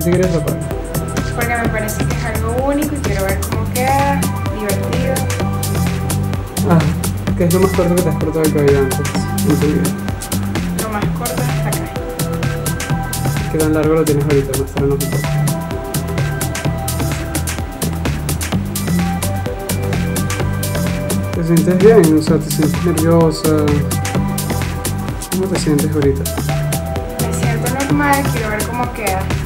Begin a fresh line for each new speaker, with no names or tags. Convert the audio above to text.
qué te quieres?
Porque me parece que es algo único y quiero ver cómo queda, divertido.
Ah, ¿qué es lo más corto que te has cortado el cabello antes?
Lo más corto es hasta acá.
¿Qué tan largo lo tienes ahorita? No estará en los ¿Te sientes bien? O sea, ¿te sientes nerviosa? ¿Cómo te sientes ahorita?
Me siento normal, quiero ver cómo queda.